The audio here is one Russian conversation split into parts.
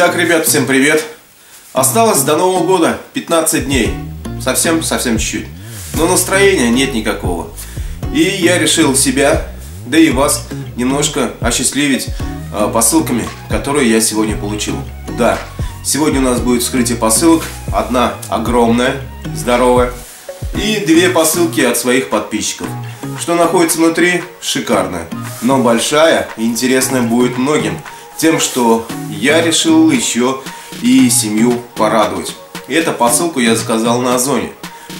Итак, ребят, всем привет! Осталось до Нового года 15 дней. Совсем-совсем чуть-чуть. Но настроения нет никакого. И я решил себя, да и вас, немножко осчастливить э, посылками, которые я сегодня получил. Да, сегодня у нас будет вскрытие посылок. Одна огромная, здоровая. И две посылки от своих подписчиков. Что находится внутри? Шикарная. Но большая интересная будет многим. Тем, что я решил еще и семью порадовать. И эту посылку я заказал на Озоне.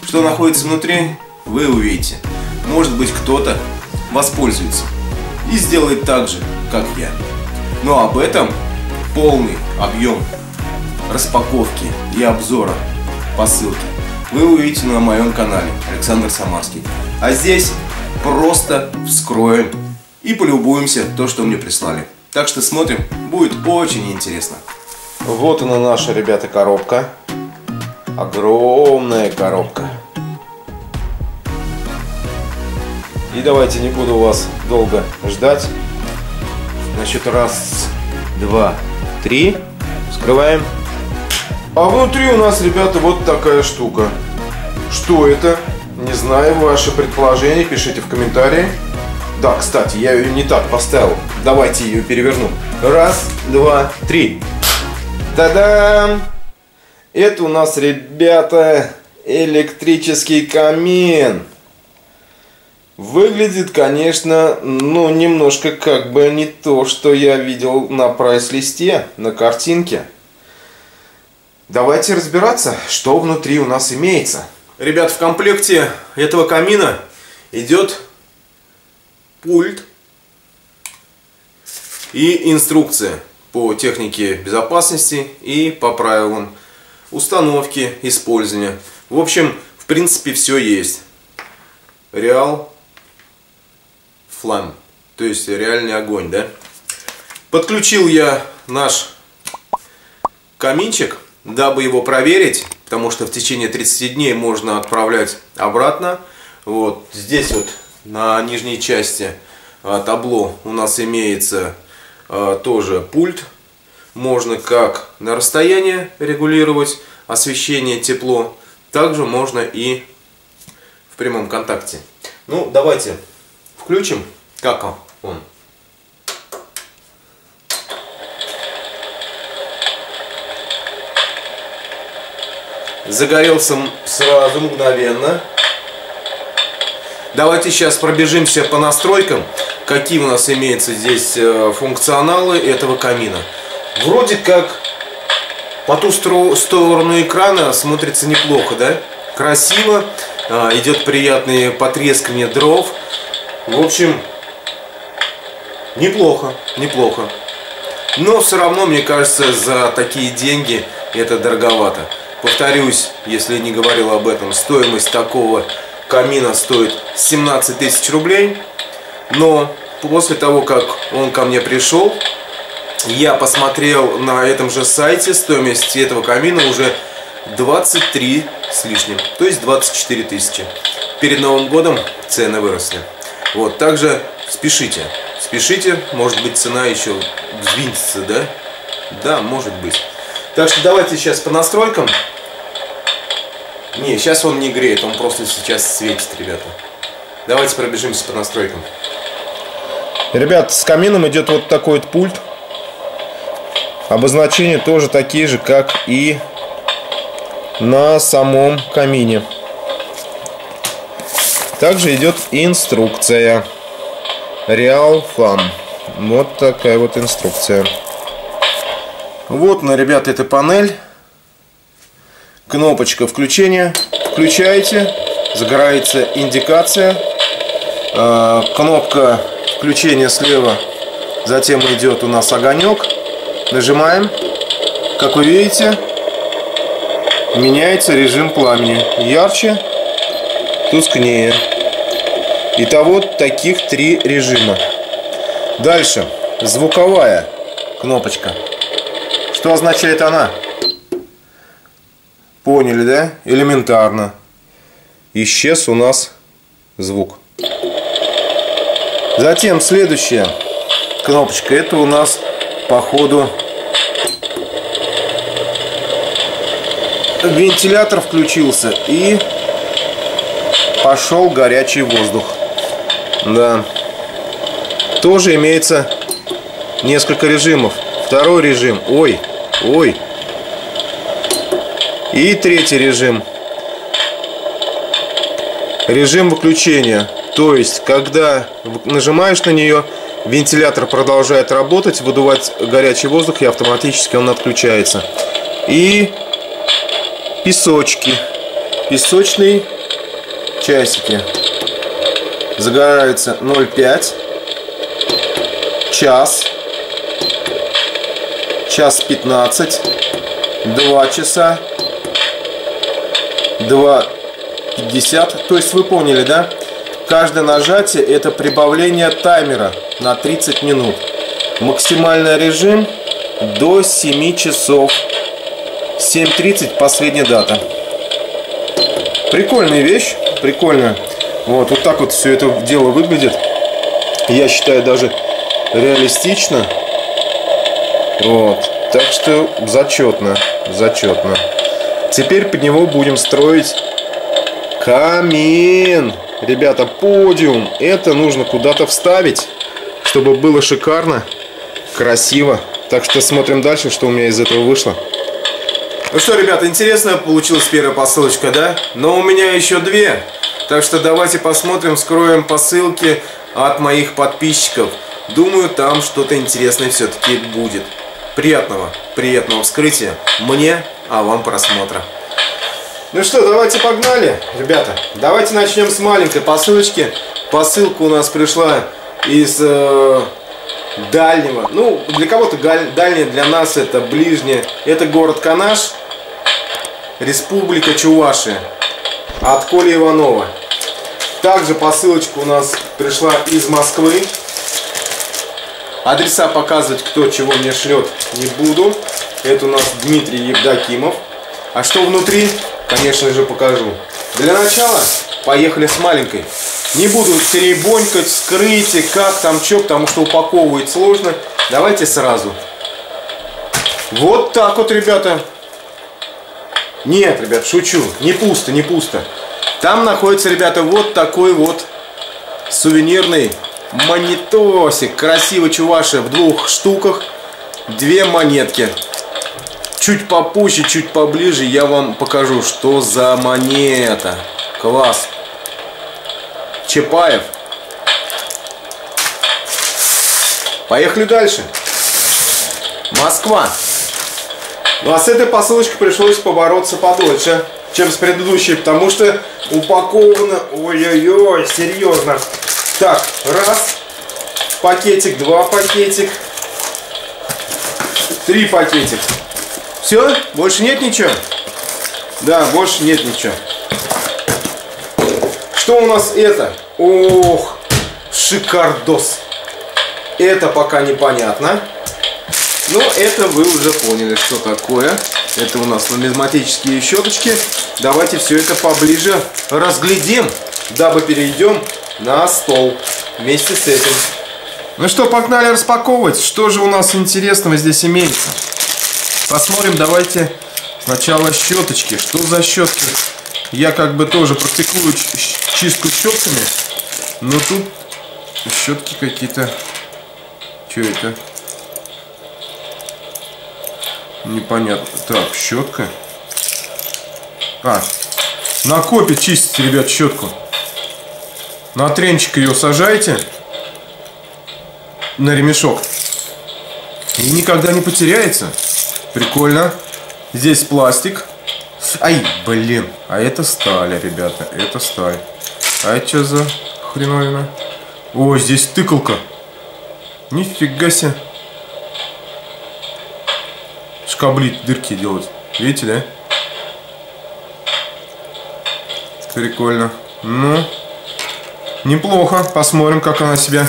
Что находится внутри, вы увидите. Может быть кто-то воспользуется и сделает так же, как я. Но об этом полный объем распаковки и обзора посылки вы увидите на моем канале Александр Самарский. А здесь просто вскроем и полюбуемся то, что мне прислали. Так что смотрим, будет очень интересно. Вот она наша, ребята, коробка. Огромная коробка. И давайте не буду вас долго ждать. Значит, раз, два, три. Вскрываем. А внутри у нас, ребята, вот такая штука. Что это? Не знаю, ваши предположения пишите в комментарии. Да, кстати, я ее не так поставил. Давайте ее переверну. Раз, два, три. Та-дам! Это у нас, ребята, электрический камин. Выглядит, конечно, ну, немножко как бы не то, что я видел на прайс-листе, на картинке. Давайте разбираться, что внутри у нас имеется. Ребят, в комплекте этого камина идет пульт и инструкция по технике безопасности и по правилам установки, использования. В общем, в принципе, все есть. Реал Flame, то есть реальный огонь, да? Подключил я наш каминчик, дабы его проверить, потому что в течение 30 дней можно отправлять обратно. Вот здесь вот на нижней части а, табло у нас имеется а, тоже пульт. Можно как на расстояние регулировать освещение, тепло, также можно и в прямом контакте. Ну, давайте включим, как он. Загорелся сразу, мгновенно. Давайте сейчас пробежимся по настройкам, какие у нас имеются здесь э, функционалы этого камина. Вроде как по ту сторону экрана смотрится неплохо, да? Красиво, а, идет приятное потрескивание дров. В общем, неплохо, неплохо. Но все равно, мне кажется, за такие деньги это дороговато. Повторюсь, если не говорил об этом, стоимость такого камина стоит 17 тысяч рублей. Но после того, как он ко мне пришел, я посмотрел на этом же сайте стоимость этого камина уже 23 с лишним, то есть 24 тысячи. Перед Новым годом цены выросли. Вот, также спешите, спешите, может быть цена еще взвинтится, да? Да, может быть. Так что давайте сейчас по настройкам не, сейчас он не греет, он просто сейчас светит, ребята. Давайте пробежимся по настройкам. Ребят, с камином идет вот такой вот пульт. Обозначения тоже такие же, как и на самом камине. Также идет инструкция. Real Fun. Вот такая вот инструкция. Вот, на ребят, эта панель кнопочка включения. Включаете, загорается индикация. А, кнопка включения слева. Затем идет у нас огонек. Нажимаем. Как вы видите, меняется режим пламени. Ярче, тускнее. Итого таких три режима. Дальше. Звуковая кнопочка. Что означает она? Поняли, да? Элементарно. Исчез у нас звук. Затем следующая кнопочка. Это у нас по ходу вентилятор включился и пошел горячий воздух. Да. Тоже имеется несколько режимов. Второй режим. Ой, ой. И третий режим. Режим выключения. То есть, когда нажимаешь на нее, вентилятор продолжает работать, выдувать горячий воздух, и автоматически он отключается. И песочки. Песочные часики. Загораются 0,5. Час. Час 15. 2 часа. 2.50. То есть вы поняли, да? Каждое нажатие это прибавление таймера на 30 минут. Максимальный режим до 7 часов. 7.30 последняя дата. Прикольная вещь, прикольная. Вот, вот так вот все это дело выглядит. Я считаю даже реалистично. Вот. Так что зачетно, зачетно. Теперь под него будем строить камин. Ребята, подиум. Это нужно куда-то вставить, чтобы было шикарно, красиво. Так что смотрим дальше, что у меня из этого вышло. Ну что, ребята, интересно получилась первая посылочка, да? Но у меня еще две. Так что давайте посмотрим, скроем посылки от моих подписчиков. Думаю, там что-то интересное все-таки будет. Приятного, приятного вскрытия мне, а вам просмотра. Ну что, давайте погнали, ребята. Давайте начнем с маленькой посылочки. Посылка у нас пришла из э, дальнего. Ну, для кого-то дальняя, для нас это ближнее. Это город Канаш, Республика Чувашия. От Коли Иванова. Также посылочка у нас пришла из Москвы. Адреса показывать, кто чего мне шлет, не буду. Это у нас Дмитрий Евдокимов. А что внутри, конечно же, покажу. Для начала поехали с маленькой. Не буду теребонькать, вскрытие, как там, что, потому что упаковывать сложно. Давайте сразу. Вот так вот, ребята. Нет, ребят, шучу. Не пусто, не пусто. Там находится, ребята, вот такой вот сувенирный монетосик. Красиво чуваши в двух штуках. Две монетки. Чуть попозже, чуть поближе я вам покажу, что за монета. Класс. Чапаев. Поехали дальше. Москва. Ну а с этой посылочкой пришлось побороться подольше, чем с предыдущей, потому что упаковано, ой-ой-ой, серьезно. Так, раз пакетик, два пакетик, три пакетик. Все? Больше нет ничего? Да, больше нет ничего. Что у нас это? Ох, шикардос. Это пока непонятно. Но это вы уже поняли, что такое. Это у нас нумизматические щеточки. Давайте все это поближе разглядим, дабы перейдем на стол вместе с этим. Ну что, погнали распаковывать. Что же у нас интересного здесь имеется? Посмотрим, давайте сначала щеточки. Что за щетки? Я как бы тоже практикую чистку щетками, но тут щетки какие-то... Что это? Непонятно. Так, щетка. А, на копе чистите, ребят, щетку. На тренчик ее сажайте. На ремешок. И никогда не потеряется. Прикольно. Здесь пластик. Ай, блин. А это сталь, ребята. Это сталь. А это что за хреновина? О, здесь тыкалка. Нифига себе. Шкаблить, дырки делать. Видите, да? Прикольно. Ну, неплохо. Посмотрим, как она себя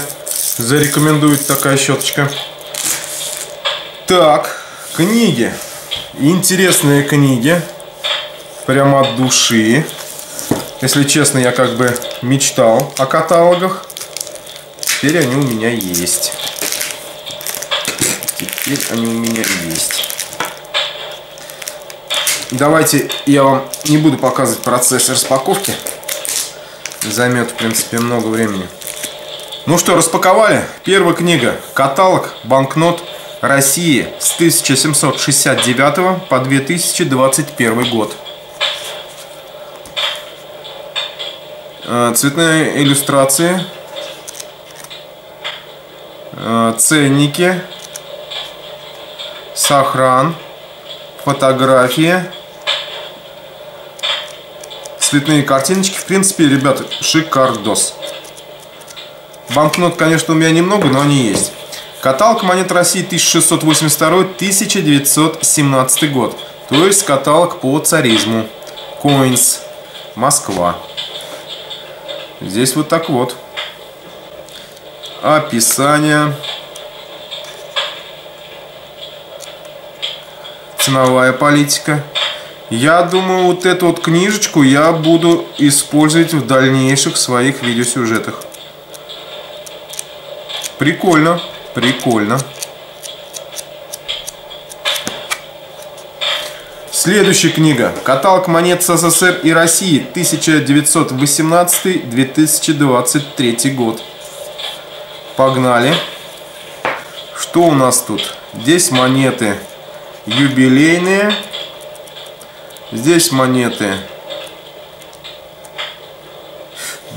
зарекомендует, такая щеточка. Так, Книги. Интересные книги. Прямо от души. Если честно, я как бы мечтал о каталогах. Теперь они у меня есть. Теперь они у меня есть. давайте я вам не буду показывать процесс распаковки. Займет, в принципе, много времени. Ну что, распаковали. Первая книга. Каталог банкнот России с 1769 по 2021 год. Э, цветные иллюстрации. Э, ценники. Сохран. Фотографии. Цветные картиночки. В принципе, ребята, шикардос. Банкнот, конечно, у меня немного, но они есть. Каталог монет России 1682-1917 год. То есть каталог по царизму. Coins. Москва. Здесь вот так вот. Описание. Ценовая политика. Я думаю, вот эту вот книжечку я буду использовать в дальнейших своих видеосюжетах. Прикольно, прикольно. Следующая книга. Каталог монет СССР и России 1918-2023 год. Погнали. Что у нас тут? Здесь монеты юбилейные. Здесь монеты.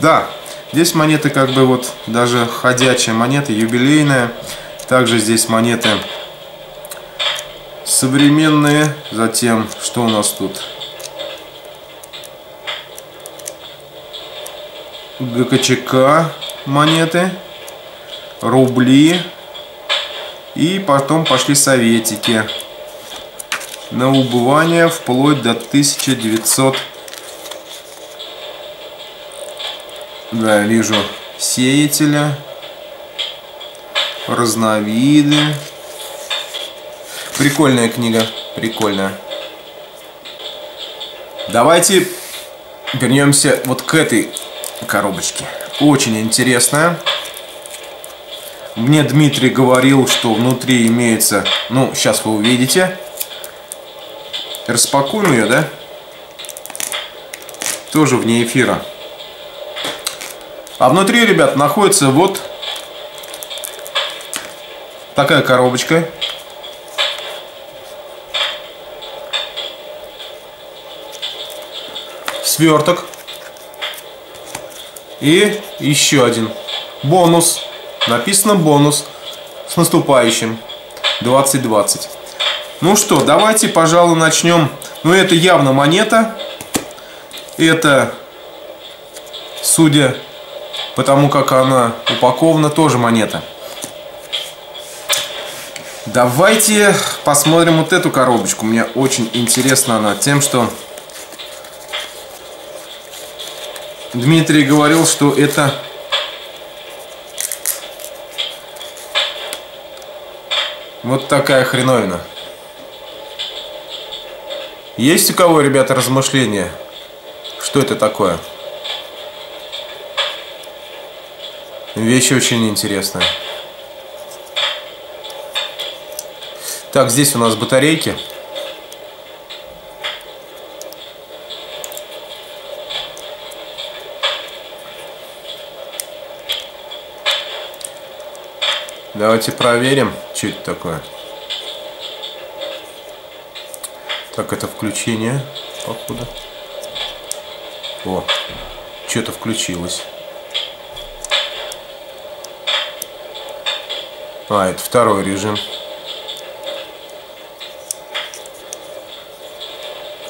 Да, здесь монеты как бы вот даже ходячая монета, юбилейная. Также здесь монеты современные. Затем, что у нас тут? ГКЧК монеты, рубли. И потом пошли советики. На убывание вплоть до 1900. Да, вижу сеятеля, разновиды. Прикольная книга, прикольная. Давайте вернемся вот к этой коробочке. Очень интересная. Мне Дмитрий говорил, что внутри имеется... Ну, сейчас вы увидите. Распакуем ее, да? Тоже вне эфира. А внутри, ребят, находится вот такая коробочка. Сверток. И еще один. Бонус. Написано бонус. С наступающим. 2020. Ну что, давайте, пожалуй, начнем. Ну, это явно монета. Это, судя по тому, как она упакована, тоже монета. Давайте посмотрим вот эту коробочку. Мне очень интересна она тем, что Дмитрий говорил, что это вот такая хреновина. Есть у кого, ребята, размышления? Что это такое? Вещь очень интересная. Так, здесь у нас батарейки. Давайте проверим, что это такое. Так, это включение, походу. О, что-то включилось. А, это второй режим.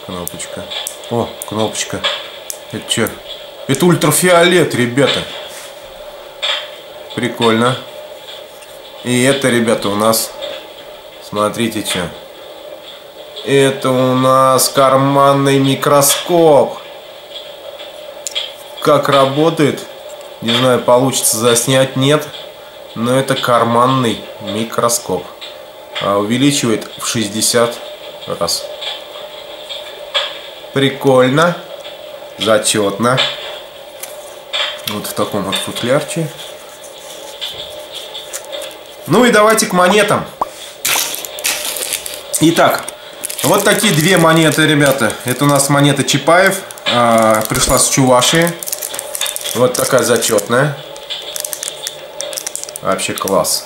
Кнопочка. О, кнопочка. Это что? Это ультрафиолет, ребята. Прикольно. И это, ребята, у нас... Смотрите, что. Это у нас карманный микроскоп. Как работает? Не знаю, получится заснять, нет. Но это карманный микроскоп. А увеличивает в 60 раз. Прикольно. Зачетно. Вот в таком вот футлярче. Ну и давайте к монетам. Итак, Вот такие две монеты, ребята. Это у нас монета Чапаев. А, пришла с Чувашии. Вот такая зачетная. Вообще класс.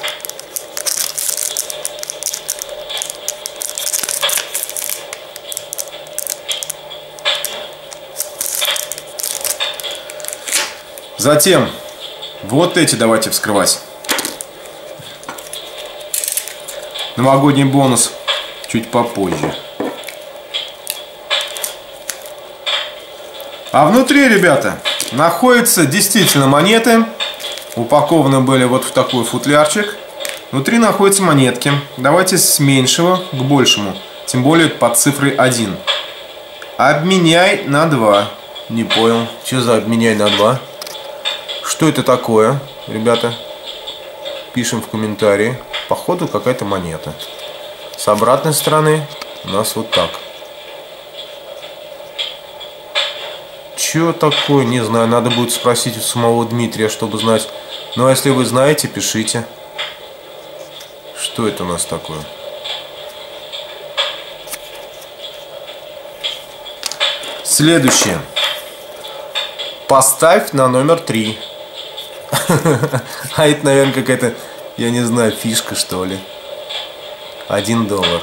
Затем вот эти давайте вскрывать. Новогодний бонус чуть попозже. А внутри, ребята, находятся действительно монеты. Упакованы были вот в такой футлярчик. Внутри находятся монетки. Давайте с меньшего к большему. Тем более под цифрой 1. Обменяй на 2. Не понял. Что за обменяй на 2? Что это такое, ребята? Пишем в комментарии. Походу какая-то монета. С обратной стороны у нас вот так. Че такое, не знаю. Надо будет спросить у самого Дмитрия, чтобы знать. Ну а если вы знаете, пишите. Что это у нас такое? Следующее. Поставь на номер три. А это, наверное, какая-то, я не знаю, фишка, что ли. Один доллар.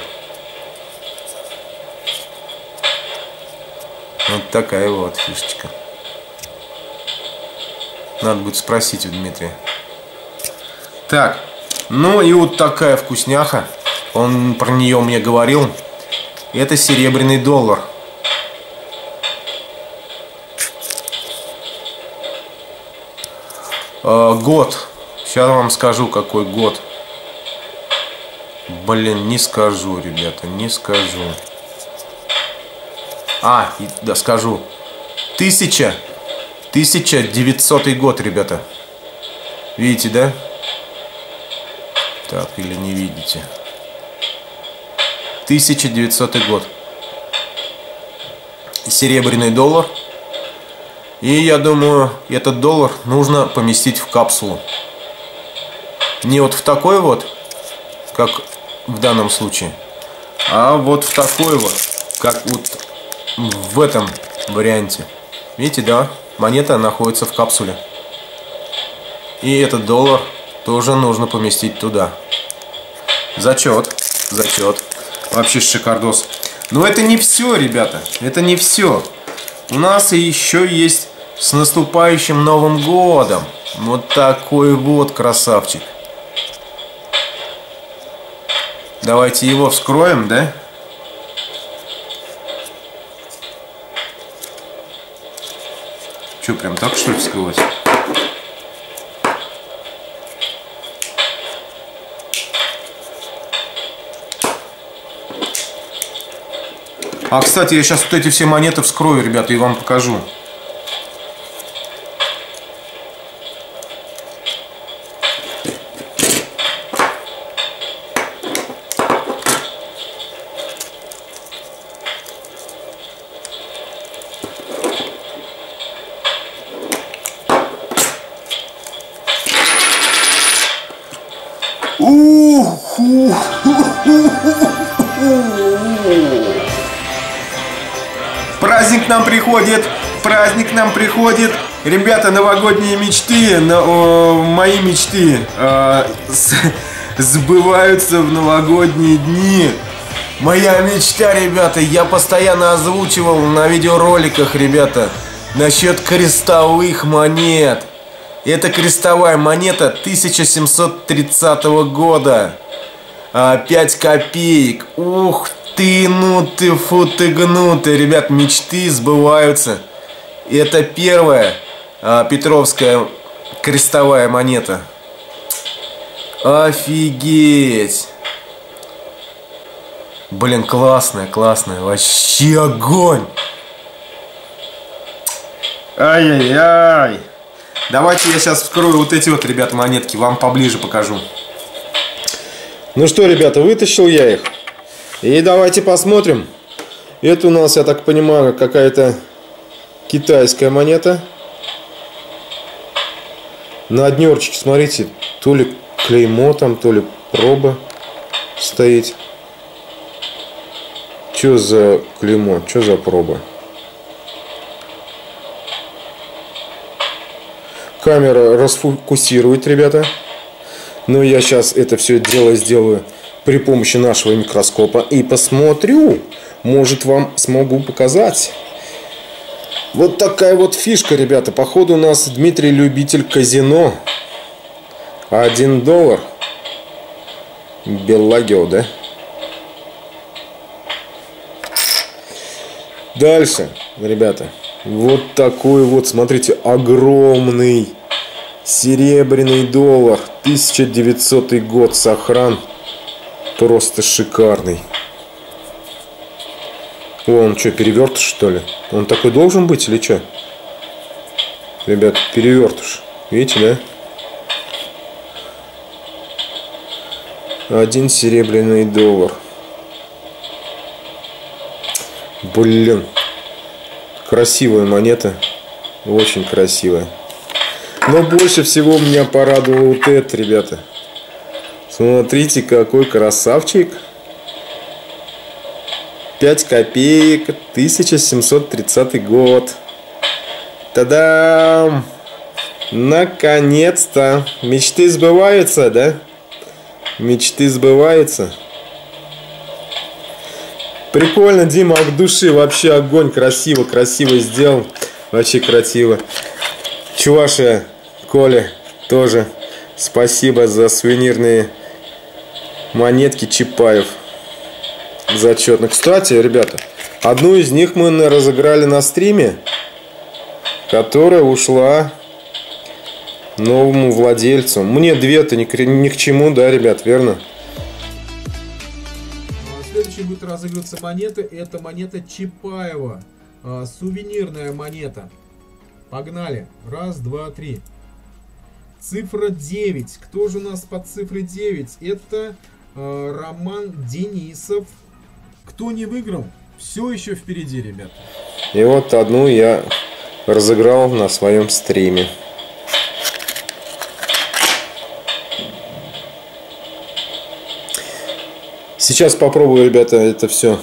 Вот такая вот фишечка. Надо будет спросить у Дмитрия. Так, ну и вот такая вкусняха. Он про нее мне говорил. Это серебряный доллар. Э, год. Сейчас вам скажу, какой год. Блин, не скажу, ребята, не скажу. А, да скажу. Тысяча. 1900 год, ребята. Видите, да? Так, или не видите? 1900 год. Серебряный доллар. И я думаю, этот доллар нужно поместить в капсулу. Не вот в такой вот, как в данном случае, а вот в такой вот, как вот в этом варианте. Видите, да? Монета находится в капсуле. И этот доллар тоже нужно поместить туда. Зачет, зачет. Вообще шикардос. Но это не все, ребята. Это не все. У нас еще есть с наступающим Новым Годом! Вот такой вот красавчик. Давайте его вскроем, да? Че, прям так что ли вскрывать? А, кстати, я сейчас вот эти все монеты вскрою, ребята, и вам покажу. Праздник нам приходит, праздник нам приходит. Ребята, новогодние мечты, на, о, мои мечты э, с, сбываются в новогодние дни. Моя мечта, ребята, я постоянно озвучивал на видеороликах, ребята, насчет крестовых монет. Это крестовая монета 1730 года. 5 а, копеек. Ух ты, ну ты, фу ты гнутый. Ребят, мечты сбываются. Это первая а, Петровская крестовая монета. Офигеть. Блин, классная, классная. Вообще огонь. Ай-яй-яй. Давайте я сейчас вскрою вот эти вот, ребят, монетки. Вам поближе покажу. Ну что, ребята, вытащил я их. И давайте посмотрим. Это у нас, я так понимаю, какая-то китайская монета. На однерчике, смотрите, то ли клеймо там, то ли проба стоит. Что за клеймо? Что за проба? Камера расфокусирует, ребята. Но я сейчас это все дело сделаю при помощи нашего микроскопа и посмотрю. Может вам смогу показать. Вот такая вот фишка, ребята. Походу у нас Дмитрий любитель казино. Один доллар. Беллагио, да? Дальше, ребята. Вот такой вот, смотрите, огромный серебряный доллар. 1900 год, сохран. Просто шикарный. О, он что, перевертыш, что ли? Он такой должен быть или что? Ребят, перевертыш. Видите, да? Один серебряный доллар. Блин. Красивая монета. Очень красивая. Но больше всего меня порадовал вот это, ребята. Смотрите, какой красавчик. 5 копеек, 1730 год. Та-дам! Наконец-то! Мечты сбываются, да? Мечты сбываются. Прикольно, Дима, от души вообще огонь, красиво, красиво сделал. Вообще красиво. Чуваша, Коля, тоже спасибо за сувенирные монетки Чапаев. Зачетно. Кстати, ребята, одну из них мы разыграли на стриме, которая ушла новому владельцу. Мне две-то ни, ни к чему, да, ребят, верно? Следующий будет разыгрываться монета. Это монета Чапаева. А, сувенирная монета. Погнали. Раз, два, три. Цифра 9. Кто же у нас под цифрой 9? Это Роман Денисов. Кто не выиграл, все еще впереди, ребят. И вот одну я разыграл на своем стриме. Сейчас попробую, ребята, это все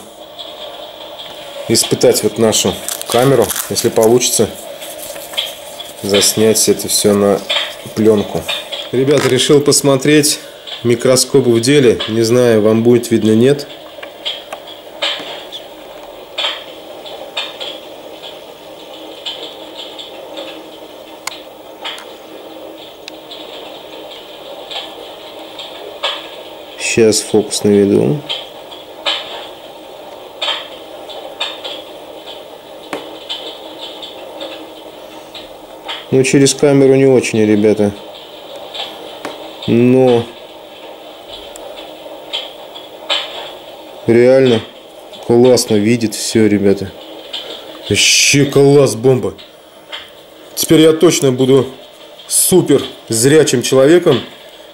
испытать вот нашу камеру. Если получится, заснять это все на пленку. Ребята, решил посмотреть микроскоп в деле. Не знаю, вам будет видно, нет. Сейчас фокус наведу. Ну, через камеру не очень, ребята. Но реально классно видит все, ребята. Вообще класс, бомба. Теперь я точно буду супер зрячим человеком,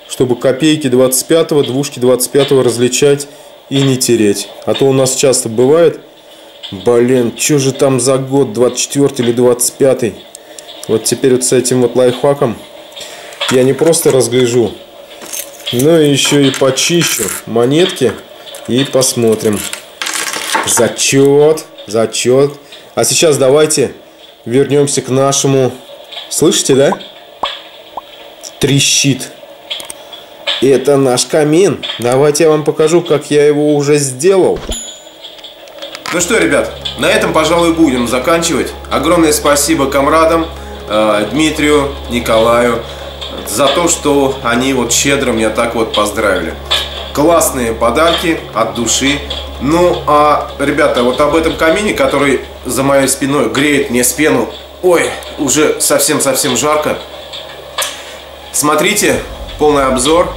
чтобы копейки 25-го, двушки 25-го различать и не тереть. А то у нас часто бывает, блин, что же там за год, 24 или 25 -й? Вот теперь вот с этим вот лайфхаком я не просто разгляжу, но еще и почищу монетки и посмотрим. Зачет, зачет. А сейчас давайте вернемся к нашему... Слышите, да? Трещит. Это наш камин. Давайте я вам покажу, как я его уже сделал. Ну что, ребят, на этом, пожалуй, будем заканчивать. Огромное спасибо комрадам. Э, Дмитрию, Николаю за то, что они вот щедро меня так вот поздравили. Классные подарки от души. Ну, а, ребята, вот об этом камине, который за моей спиной греет мне спину, ой, уже совсем-совсем жарко. Смотрите, полный обзор,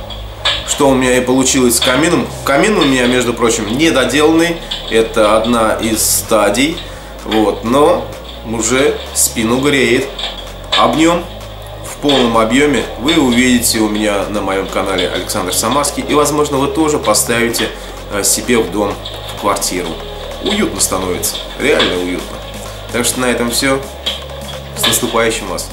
что у меня и получилось с камином. Камин у меня, между прочим, недоделанный. Это одна из стадий. Вот, но уже спину греет. Об нем в полном объеме вы увидите у меня на моем канале Александр Самарский. И, возможно, вы тоже поставите э, себе в дом, в квартиру. Уютно становится, реально уютно. Так что на этом все. С наступающим вас!